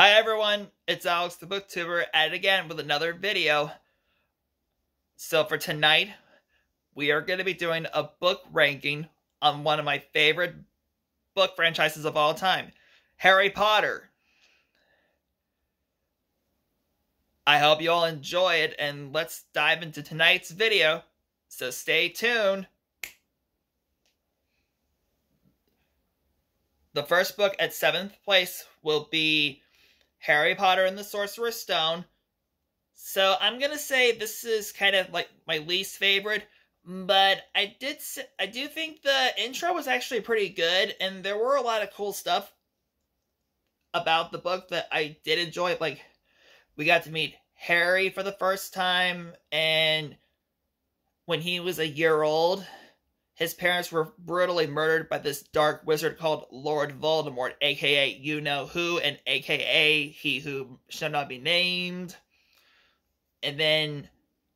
Hi everyone, it's Alex the Booktuber at it again with another video. So for tonight, we are going to be doing a book ranking on one of my favorite book franchises of all time, Harry Potter. I hope you all enjoy it and let's dive into tonight's video. So stay tuned. The first book at 7th place will be Harry Potter and the Sorcerer's Stone. So I'm gonna say this is kind of like my least favorite, but I did I do think the intro was actually pretty good, and there were a lot of cool stuff about the book that I did enjoy. Like we got to meet Harry for the first time, and when he was a year old, his parents were brutally murdered by this dark wizard called Lord Voldemort, aka You Know Who, and aka He Who Shall Not Be Named. And then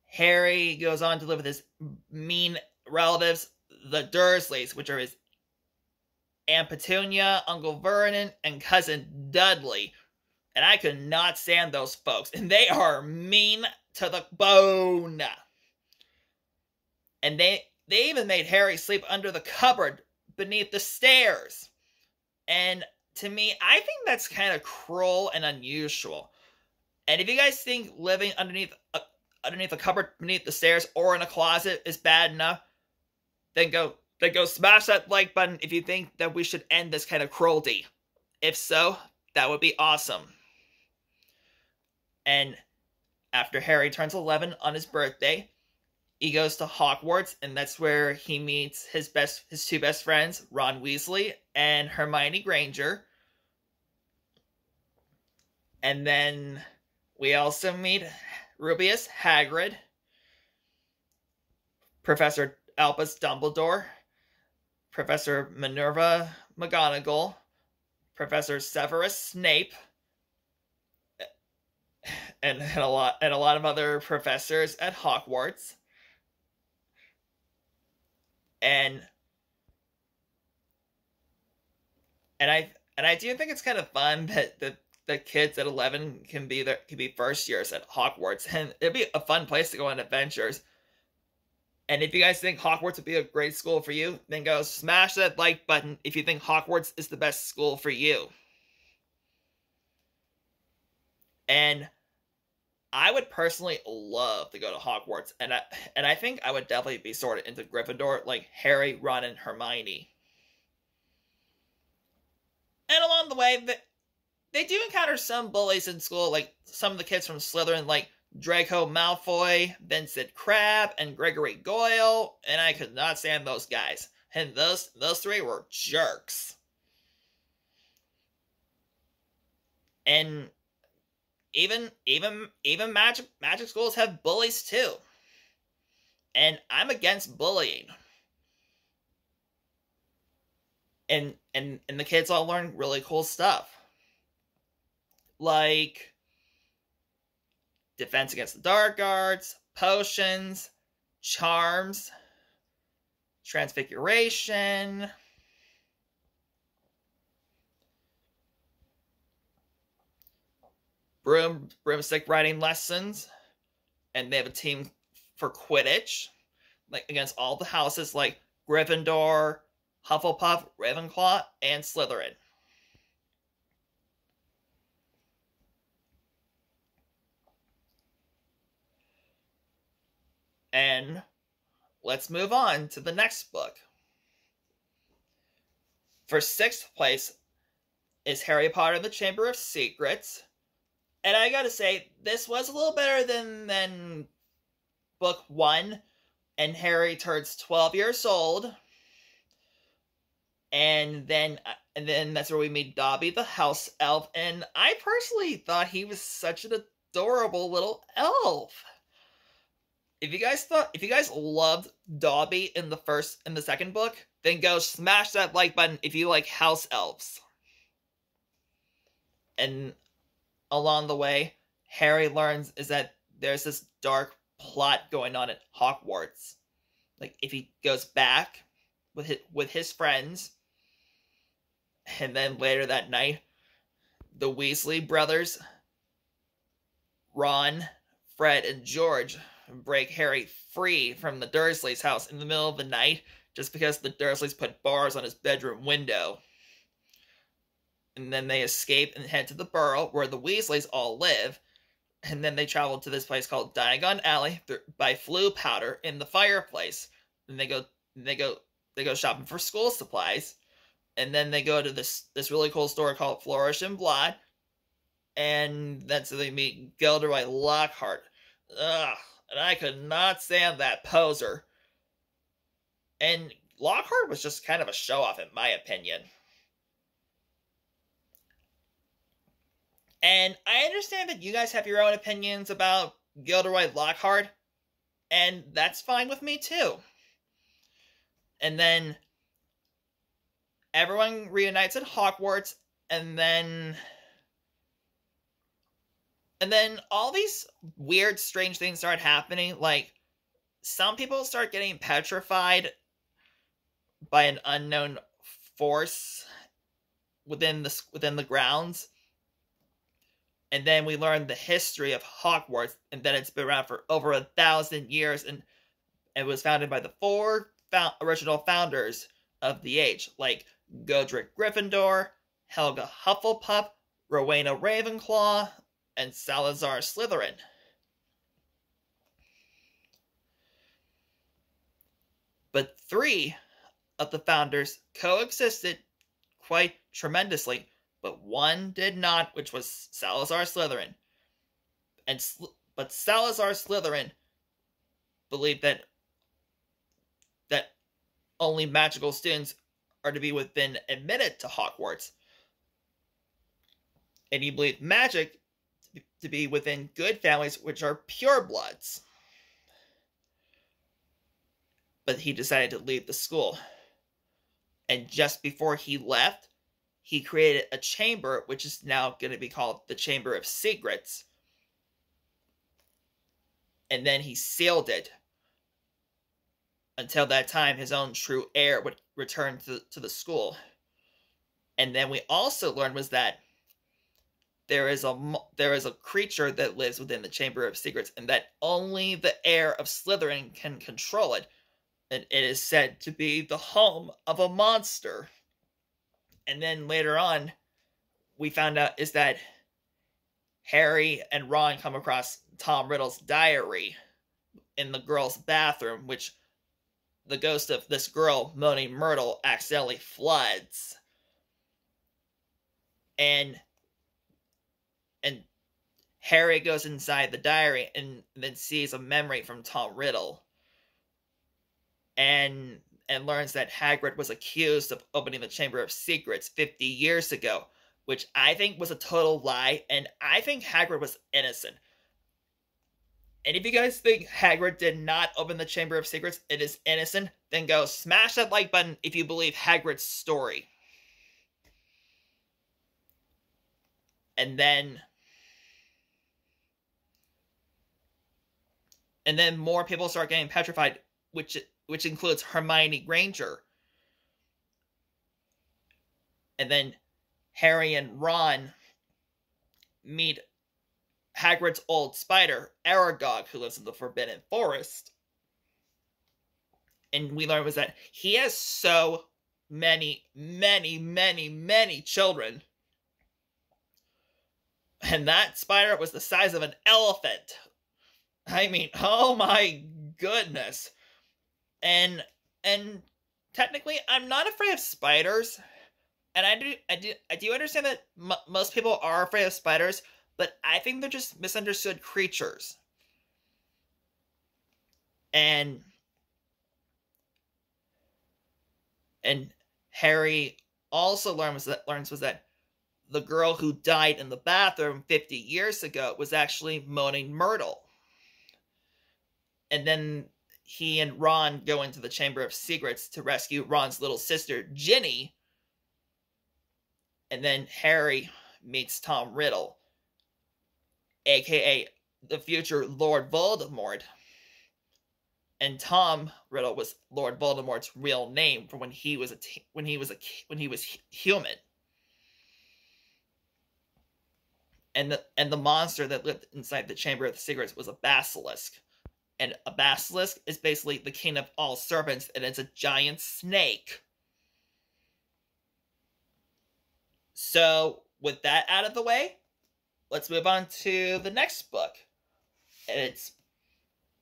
Harry goes on to live with his mean relatives, the Dursleys, which are his Aunt Petunia, Uncle Vernon, and cousin Dudley. And I could not stand those folks. And they are mean to the bone. And they they even made Harry sleep under the cupboard beneath the stairs. And to me, I think that's kind of cruel and unusual. And if you guys think living underneath a, underneath a cupboard beneath the stairs or in a closet is bad enough, then go then go smash that like button if you think that we should end this kind of cruelty. If so, that would be awesome. And after Harry turns 11 on his birthday, he goes to Hogwarts, and that's where he meets his best his two best friends, Ron Weasley and Hermione Granger. And then we also meet Rubeus Hagrid, Professor Albus Dumbledore, Professor Minerva McGonagall, Professor Severus Snape, and, and a lot and a lot of other professors at Hogwarts and and I and I do think it's kind of fun that the the kids at 11 can be there can be first years at Hogwarts and it'd be a fun place to go on adventures. And if you guys think Hogwarts would be a great school for you, then go smash that like button if you think Hogwarts is the best school for you. And I would personally love to go to Hogwarts, and I and I think I would definitely be sorted into Gryffindor, like Harry, Ron, and Hermione. And along the way, they, do encounter some bullies in school, like some of the kids from Slytherin, like Draco Malfoy, Vincent Crabbe, and Gregory Goyle, and I could not stand those guys. And those those three were jerks. And even even even magic magic schools have bullies too. And I'm against bullying. And and and the kids all learn really cool stuff. Like defense against the dark arts, potions, charms, transfiguration, broom broomstick riding lessons, and they have a team for Quidditch, like against all the houses like Gryffindor, Hufflepuff, Ravenclaw, and Slytherin. And let's move on to the next book. For sixth place is Harry Potter and the Chamber of Secrets. And I gotta say, this was a little better than than book one. And Harry turns twelve years old. And then uh, and then that's where we meet Dobby the house elf. And I personally thought he was such an adorable little elf. If you guys thought if you guys loved Dobby in the first in the second book, then go smash that like button if you like house elves. And along the way, Harry learns is that there's this dark plot going on at Hogwarts. Like if he goes back with his, with his friends, and then later that night, the Weasley brothers, Ron, Fred, and George, break Harry free from the Dursleys' house in the middle of the night just because the Dursleys put bars on his bedroom window. And then they escape and head to the Burrow where the Weasleys all live. And then they travel to this place called Diagon Alley by Floo powder in the fireplace. And they go, they go, they go shopping for school supplies. And then they go to this this really cool store called Flourish and Blot. And that's where they meet Gilderoy Lockhart. Ugh, and I could not stand that poser. And Lockhart was just kind of a show off, in my opinion. And I understand that you guys have your own opinions about Gilderoy Lockhart, and that's fine with me too. And then everyone reunites at Hogwarts, and then and then all these weird, strange things start happening. Like some people start getting petrified by an unknown force within the within the grounds. And then we learn the history of Hogwarts, and that it's been around for over a thousand years, and it was founded by the four found, original founders of the age, like Godric Gryffindor, Helga Hufflepuff, Rowena Ravenclaw, and Salazar Slytherin. But three of the founders coexisted quite tremendously, but one did not, which was Salazar Slytherin. And but Salazar Slytherin believed that that only magical students are to be within admitted to Hogwarts. And he believed magic to be within good families, which are purebloods. But he decided to leave the school. And just before he left, he created a chamber, which is now going to be called the Chamber of Secrets. And then he sealed it. Until that time, his own true heir would return to, to the school. And then we also learned was that there is a there is a creature that lives within the Chamber of Secrets, and that only the heir of Slytherin can control it. And it is said to be the home of a monster. And then later on, we found out is that Harry and Ron come across Tom Riddle's diary in the girl's bathroom, which the ghost of this girl, Moaning Myrtle, accidentally floods. And and Harry goes inside the diary and then sees a memory from Tom Riddle. And and learns that Hagrid was accused of opening the Chamber of Secrets 50 years ago, which I think was a total lie, and I think Hagrid was innocent. And if you guys think Hagrid did not open the Chamber of Secrets, it is innocent, then go smash that like button if you believe Hagrid's story. And then and then more people start getting petrified, which which includes Hermione Granger. And then Harry and Ron meet Hagrid's old spider, Aragog, who lives in the Forbidden Forest. And we learn was that he has so many, many, many, many children. And that spider was the size of an elephant. I mean, oh my goodness. And and technically I'm not afraid of spiders. And I do I do I do understand that most people are afraid of spiders, but I think they're just misunderstood creatures. And and Harry also learns that learns was that the girl who died in the bathroom 50 years ago was actually Moaning Myrtle and then he and Ron go into the Chamber of Secrets to rescue Ron's little sister, Ginny. And then Harry meets Tom Riddle, aka the future Lord Voldemort. And Tom Riddle was Lord Voldemort's real name from when he was a t- when he was a when he was human. and the and the monster that lived inside the chamber of the secrets was a basilisk. And a basilisk is basically the king of all serpents, and it's a giant snake. So, with that out of the way, let's move on to the next book. And it's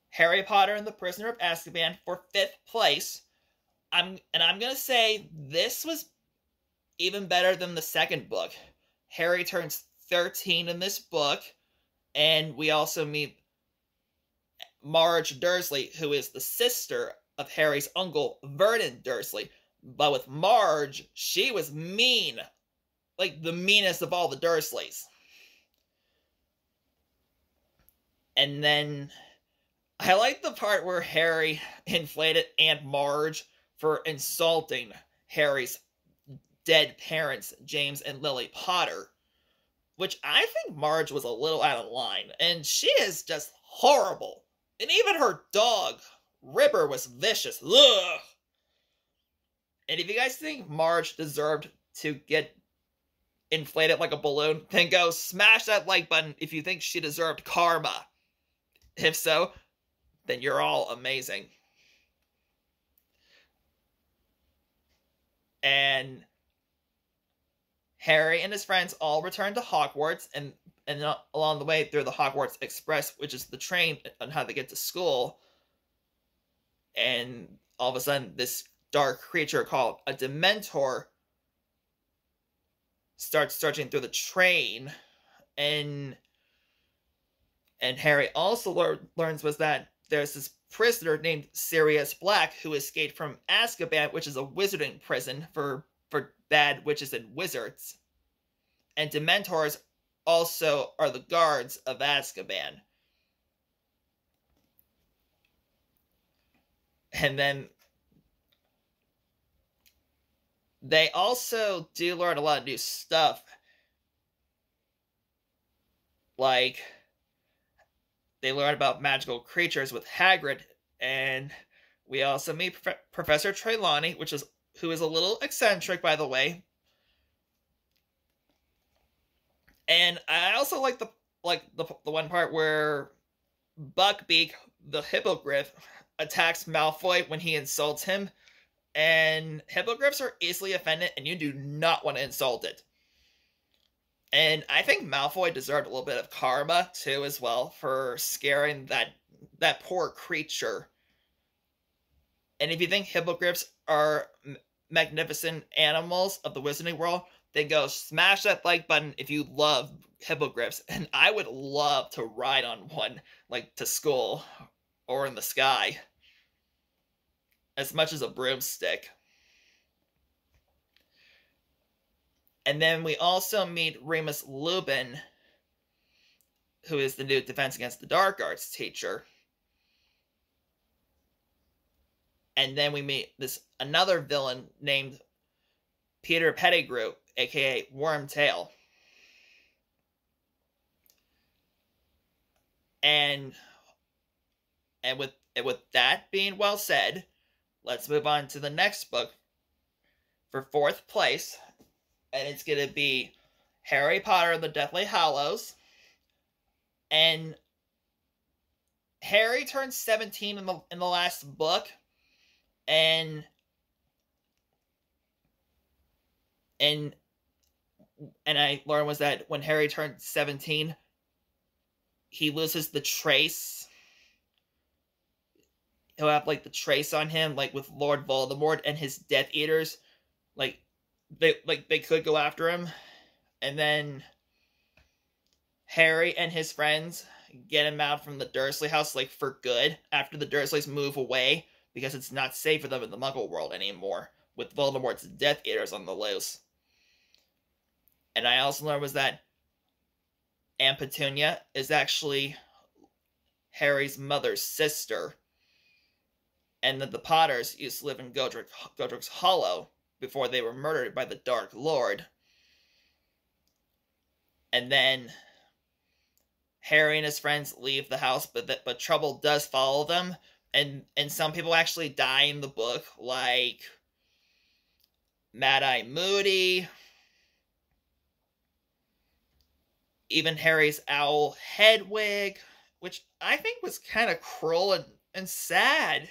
Harry Potter and the Prisoner of Azkaban for fifth place. I'm and I'm gonna say this was even better than the second book. Harry turns 13 in this book, and we also meet Marge Dursley, who is the sister of Harry's uncle, Vernon Dursley. But with Marge, she was mean. Like the meanest of all the Dursleys. And then I like the part where Harry inflated Aunt Marge for insulting Harry's dead parents, James and Lily Potter which I think Marge was a little out of line, and she is just horrible. And even her dog, Ripper, was vicious. Ugh. And if you guys think Marge deserved to get inflated like a balloon, then go smash that like button if you think she deserved karma. If so, then you're all amazing. And Harry and his friends all return to Hogwarts, and and along the way they're the Hogwarts Express, which is the train on how they get to school. And all of a sudden, this dark creature called a Dementor starts searching through the train, and and Harry also lear- learns was that there's this prisoner named Sirius Black who escaped from Azkaban, which is a wizarding prison for for bad witches and wizards. And Dementors also are the guards of Azkaban. And then they also do learn a lot of new stuff. Like, they learn about magical creatures with Hagrid, and we also meet Prof- Professor Trelawney, which is who is a little eccentric, by the way. And I also like the like the the one part where Buckbeak, the hippogriff, attacks Malfoy when he insults him. And hippogriffs are easily offended, and you do not want to insult it. And I think Malfoy deserved a little bit of karma too, as well, for scaring that that poor creature. And if you think hippogriffs are magnificent animals of the wizarding world, then go smash that like button if you love hippogriffs. And I would love to ride on one, like to school or in the sky, as much as a broomstick. And then we also meet Remus Lupin, who is the new Defense Against the Dark Arts teacher. and then we meet this another villain named Peter Pettigrew, aka Wormtail. And and with and with that being well said, let's move on to the next book for fourth place, and it's gonna be Harry Potter and the Deathly Hallows. And Harry turns 17 in the in the last book and and and I learned was that when Harry turned 17, he loses the trace. He'll have like the trace on him, like with Lord Voldemort and his Death Eaters. Like they like they could go after him. And then Harry and his friends get him out from the Dursley house like for good after the Dursleys move away because it's not safe for them in the Muggle world anymore, with Voldemort's Death Eaters on the loose. And I also learned was that Aunt Petunia is actually Harry's mother's sister, and that the Potters used to live in Godric, Godric's Hollow before they were murdered by the Dark Lord. And then Harry and his friends leave the house, but that but trouble does follow them and and some people actually die in the book, like Mad Eye Moody, even Harry's owl Hedwig, which I think was kind of cruel and, and sad.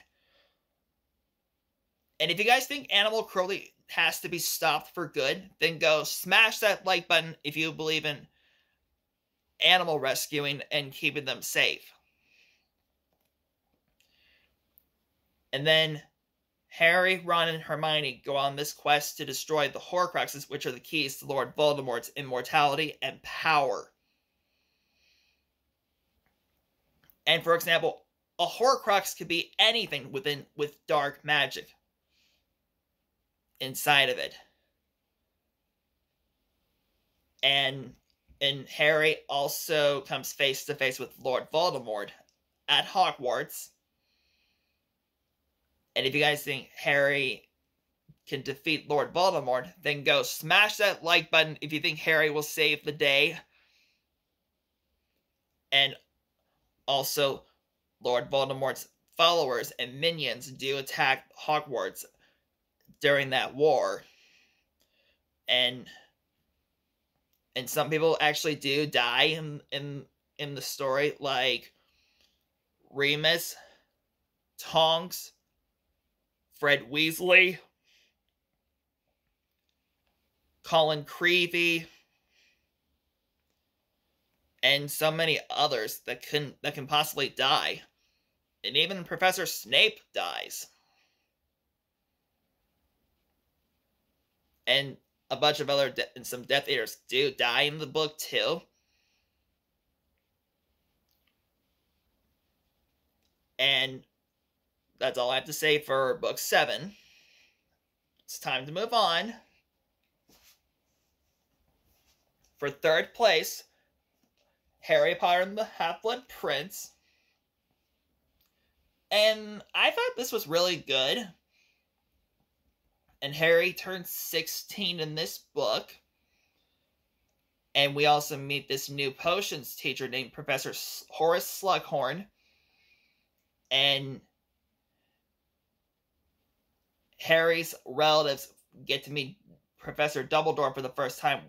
And if you guys think animal cruelty has to be stopped for good, then go smash that like button if you believe in animal rescuing and keeping them safe. And then Harry, Ron, and Hermione go on this quest to destroy the Horcruxes, which are the keys to Lord Voldemort's immortality and power. And for example, a Horcrux could be anything within with dark magic inside of it. And and Harry also comes face to face with Lord Voldemort at Hogwarts and if you guys think Harry can defeat Lord Voldemort, then go smash that like button if you think Harry will save the day. And also, Lord Voldemort's followers and minions do attack Hogwarts during that war. And and some people actually do die in in in the story, like Remus, Tonks, Fred Weasley, Colin Creevey, and so many others that can that can possibly die. And even Professor Snape dies. And a bunch of other and some Death Eaters do die in the book too. And that's all I have to say for book seven. It's time to move on. For third place, Harry Potter and the Half-Blood Prince. And I thought this was really good. And Harry turns 16 in this book. And we also meet this new potions teacher named Professor Horace Slughorn. And Harry's relatives get to meet Professor Dumbledore for the first time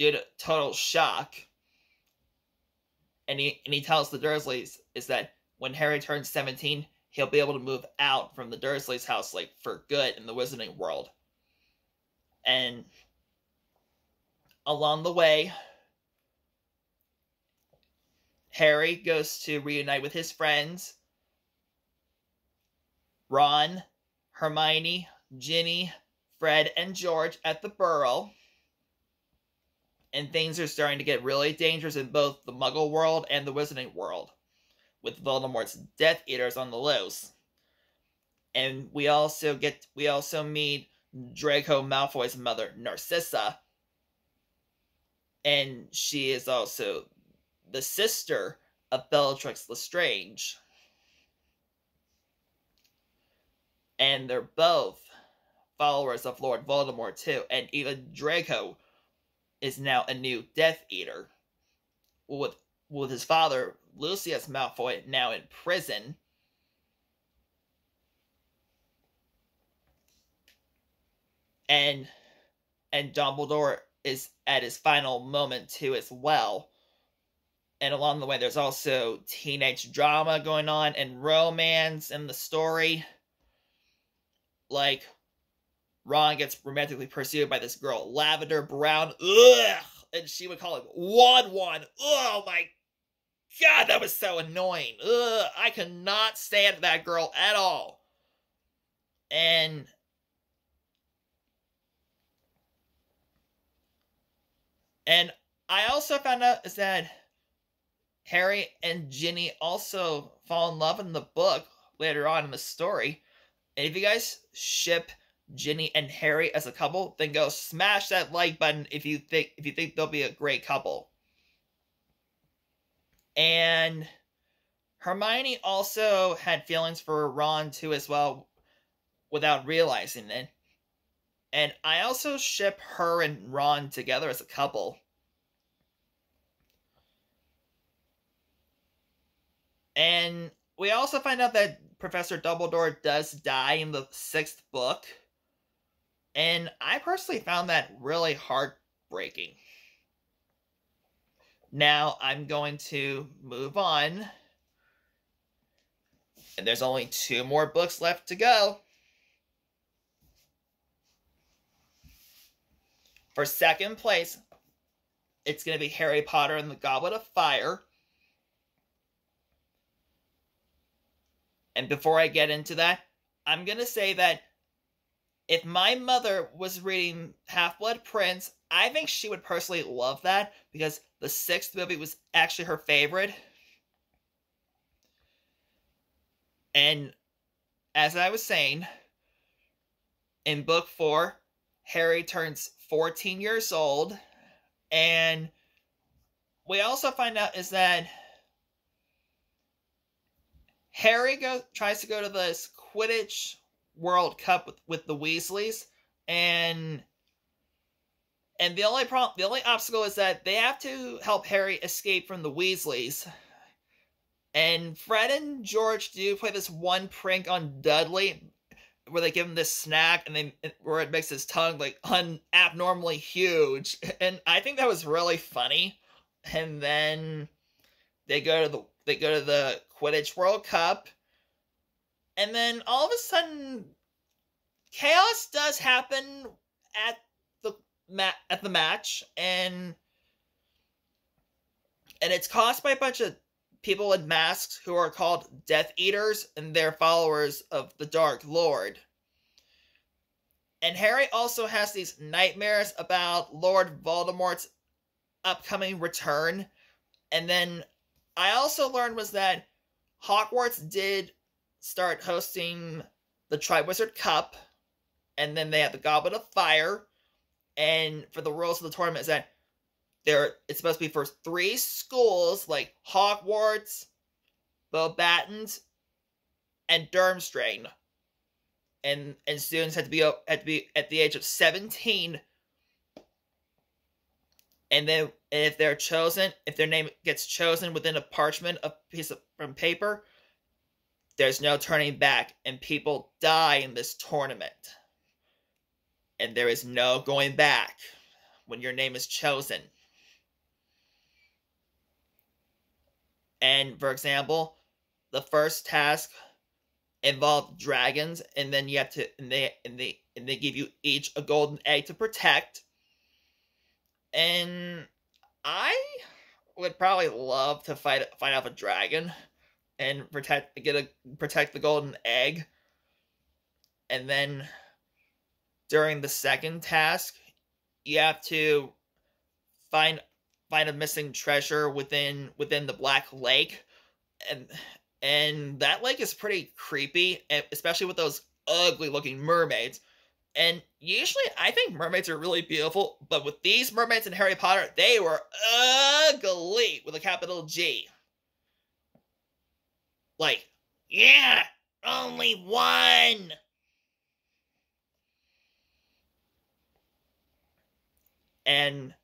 due to total shock. And he and he tells the Dursleys is that when Harry turns 17, he'll be able to move out from the Dursleys' house like for good in the wizarding world. And along the way, Harry goes to reunite with his friends Ron, Hermione, Ginny, Fred, and George at the Burrow. And things are starting to get really dangerous in both the Muggle world and the Wizarding world, with Voldemort's Death Eaters on the loose. And we also get we also meet Draco Malfoy's mother, Narcissa. And she is also the sister of Bellatrix Lestrange. and they're both followers of Lord Voldemort too, and even Draco is now a new Death Eater, with with his father Lucius Malfoy now in prison. And and Dumbledore is at his final moment too as well. And along the way there's also teenage drama going on and romance in the story like Ron gets romantically pursued by this girl, Lavender Brown. Ugh! And she would call him Won-Won. Oh my god, that was so annoying. Ugh! I cannot stand that girl at all. And and I also found out is that Harry and Ginny also fall in love in the book later on in the story. And if you guys ship Ginny and Harry as a couple, then go smash that like button if you think if you think they'll be a great couple. And Hermione also had feelings for Ron too as well without realizing it. And I also ship her and Ron together as a couple. And we also find out that Professor Dumbledore does die in the sixth book. And I personally found that really heartbreaking. Now I'm going to move on. And there's only two more books left to go. For second place, it's going to be Harry Potter and the Goblet of Fire. And before I get into that, I'm going to say that if my mother was reading Half Blood Prince, I think she would personally love that because the sixth movie was actually her favorite. And as I was saying, in book four, Harry turns 14 years old. And we also find out is that Harry go, tries to go to this Quidditch World Cup with, with the Weasleys, and and the only problem, the only obstacle is that they have to help Harry escape from the Weasleys. And Fred and George do play this one prank on Dudley, where they give him this snack and then where it makes his tongue like un- abnormally huge, and I think that was really funny. And then they go to the they go to the Quidditch World Cup, and then all of a sudden, chaos does happen at the mat at the match, and and it's caused by a bunch of people in masks who are called Death Eaters, and they're followers of the Dark Lord. And Harry also has these nightmares about Lord Voldemort's upcoming return. And then I also learned was that Hogwarts did start hosting the Triwizard Cup, and then they have the Goblet of Fire. And for the rules of the tournament is that there it's supposed to be for three schools like Hogwarts, Beauxbatons, and Durmstrang. And and students had to be had to be at the age of 17 and then if they're chosen, if their name gets chosen within a parchment, a piece of from paper, there's no turning back, and people die in this tournament. And there is no going back when your name is chosen. And for example, the first task involved dragons, and then you have to and they and they and they give you each a golden egg to protect and I would probably love to fight fight off a dragon and protect get a protect the golden egg. And then during the second task, you have to find find a missing treasure within within the black lake and and that lake is pretty creepy especially with those ugly looking mermaids and usually, I think mermaids are really beautiful, but with these mermaids in Harry Potter, they were ugly with a capital G. Like, yeah, only one. And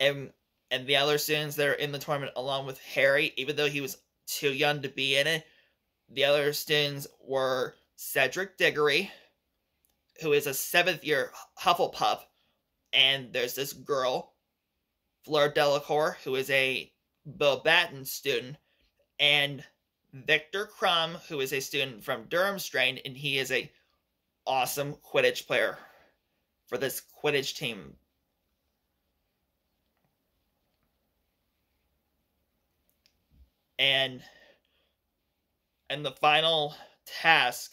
and and the other students that are in the tournament along with Harry, even though he was too young to be in it, the other students were Cedric Diggory, who is a seventh year Hufflepuff, and there's this girl, Fleur Delacour, who is a Beauxbaton student, and Viktor Krum, who is a student from Durmstrang, and he is a awesome Quidditch player for this Quidditch team. And and the final task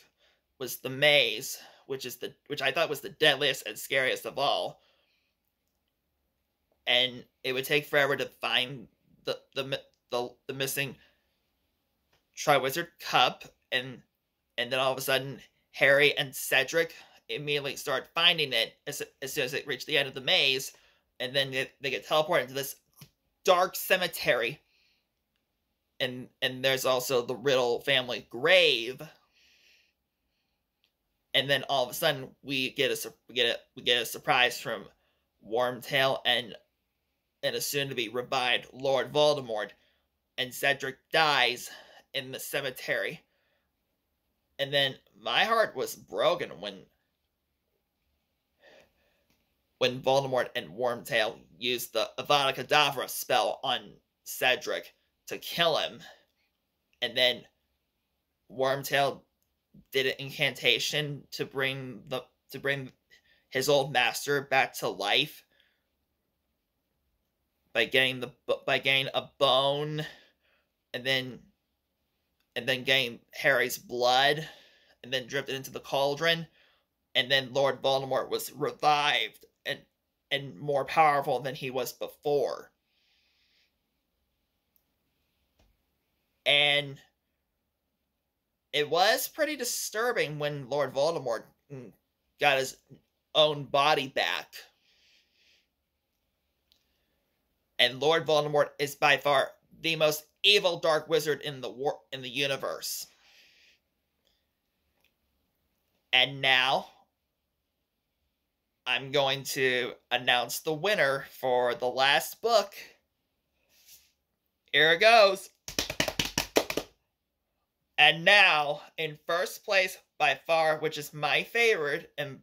was the maze, which is the which I thought was the deadliest and scariest of all. And it would take forever to find the the the, the missing Triwizard Cup, and and then all of a sudden Harry and Cedric immediately start finding it as, as soon as they reach the end of the maze, and then they, they get teleported into this dark cemetery. And and there's also the Riddle family grave. And then all of a sudden we get a we get a we get a surprise from Wormtail and and a soon to be revived Lord Voldemort, and Cedric dies in the cemetery. And then my heart was broken when when Voldemort and Wormtail used the Avada Kedavra spell on Cedric to kill him, and then Wormtail did an incantation to bring the to bring his old master back to life by getting the by getting a bone and then and then getting Harry's blood and then dripped it into the cauldron and then Lord Voldemort was revived and and more powerful than he was before. And it was pretty disturbing when Lord Voldemort got his own body back. And Lord Voldemort is by far the most evil dark wizard in the war in the universe. And now I'm going to announce the winner for the last book. Here it goes. And now, in first place by far, which is my favorite and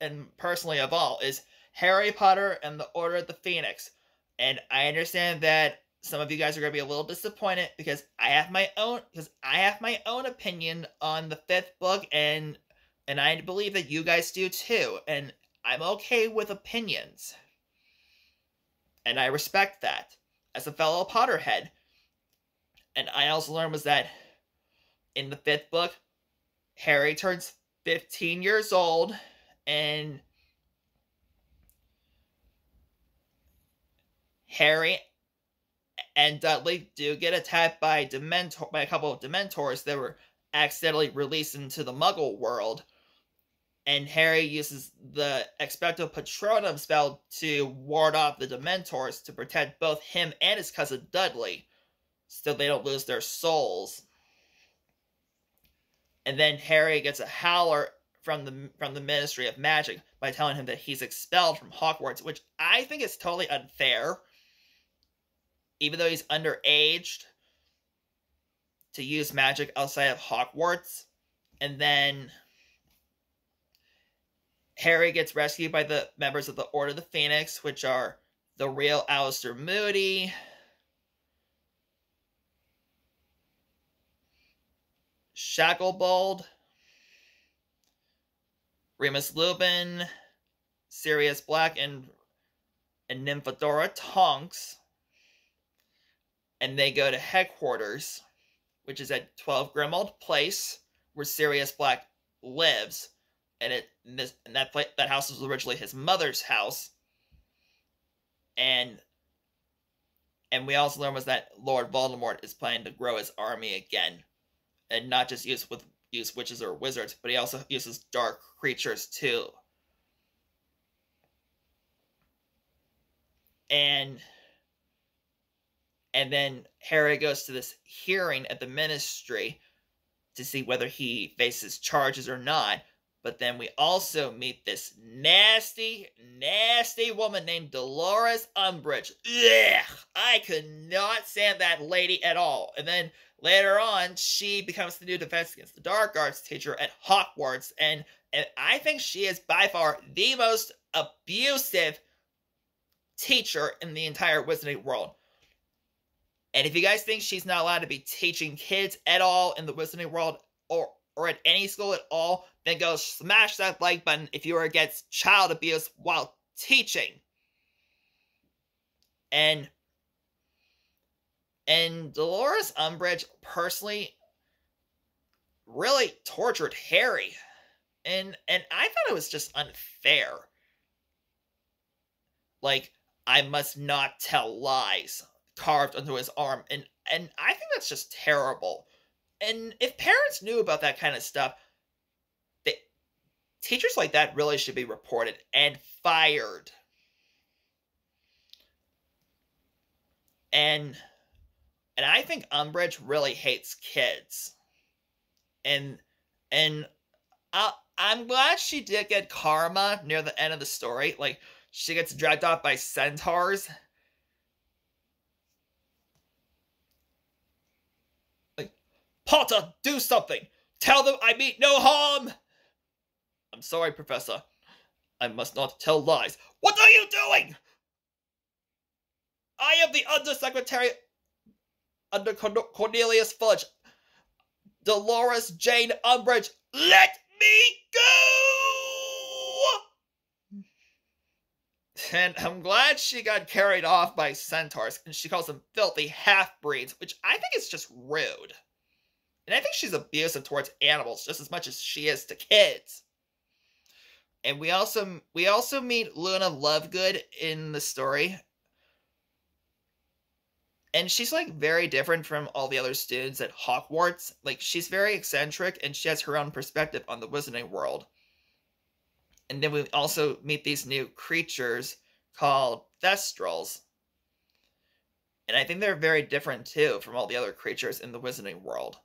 and personally of all, is Harry Potter and the Order of the Phoenix. And I understand that some of you guys are going to be a little disappointed because I have my own because I have my own opinion on the fifth book and and I believe that you guys do too. And I'm okay with opinions. And I respect that as a fellow Potterhead. And I also learned was that in the fifth book, Harry turns 15 years old and Harry and uh, Dudley do get attacked by Dementor by a couple of Dementors that were accidentally released into the Muggle world and Harry uses the Expecto Patronum spell to ward off the Dementors to protect both him and his cousin Dudley, so they don't lose their souls. And then Harry gets a howler from the from the Ministry of Magic by telling him that he's expelled from Hogwarts, which I think is totally unfair. Even though he's underaged to use magic outside of Hogwarts, and then Harry gets rescued by the members of the Order of the Phoenix, which are the real Alastor Moody, Shacklebolt, Remus Lupin, Sirius Black, and and Nymphadora Tonks. And they go to headquarters, which is at 12 Grimmauld Place, where Sirius Black lives and it and, this, and that place, that house was originally his mother's house. And and we also learn was that Lord Voldemort is planning to grow his army again, and not just use with use witches or wizards, but he also uses dark creatures too. And and then Harry goes to this hearing at the ministry to see whether he faces charges or not. But then we also meet this nasty, nasty woman named Dolores Umbridge. Ugh, I could not stand that lady at all. And then later on, she becomes the new Defense Against the Dark Arts teacher at Hogwarts. And, and I think she is by far the most abusive teacher in the entire Wizarding world. And if you guys think she's not allowed to be teaching kids at all in the Wizarding world, or or at any school at all, then go smash that like button if you are against child abuse while teaching. And and Dolores Umbridge personally really tortured Harry. And and I thought it was just unfair. Like, I must not tell lies carved onto his arm. And and I think that's just terrible. And if parents knew about that kind of stuff, they, teachers like that really should be reported and fired. And and I think Umbridge really hates kids. And and I, I'm glad she did get karma near the end of the story. Like she gets dragged off by centaurs Potter, do something! Tell them I mean no harm! I'm sorry, Professor. I must not tell lies. What are you doing? I am the Undersecretary under Cornelius Fudge. Dolores Jane Umbridge, let me go! And I'm glad she got carried off by centaurs, and she calls them filthy half breeds, which I think is just rude. And I think she's abusive towards animals just as much as she is to kids. And we also we also meet Luna Lovegood in the story. And she's like very different from all the other students at Hogwarts. Like she's very eccentric and she has her own perspective on the Wizarding world. And then we also meet these new creatures called Thestrals. And I think they're very different too from all the other creatures in the Wizarding world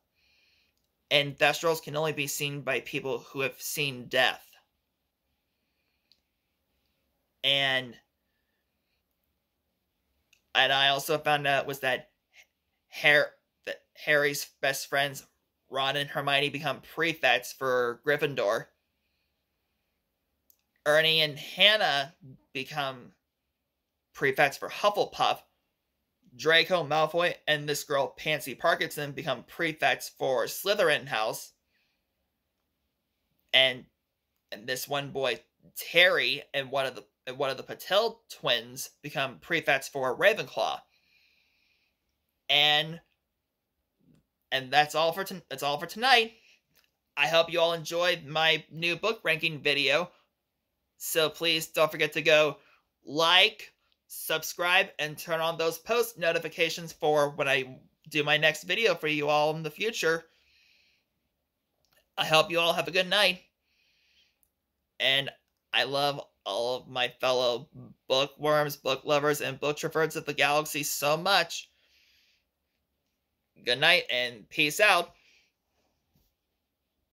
and Thestrals can only be seen by people who have seen death. And and I also found out was that Harry, that Harry's best friends Ron and Hermione become prefects for Gryffindor. Ernie and Hannah become prefects for Hufflepuff, Draco Malfoy and this girl Pansy Parkinson become prefects for Slytherin House. And and this one boy Terry and one of the and one of the Patil twins become prefects for Ravenclaw. And and that's all for to, that's all for tonight. I hope you all enjoyed my new book ranking video. So please don't forget to go like, subscribe, and turn on those post notifications for when I do my next video for you all in the future. I hope you all have a good night. And I love all of my fellow bookworms, book lovers, and book of the galaxy so much. Good night and peace out.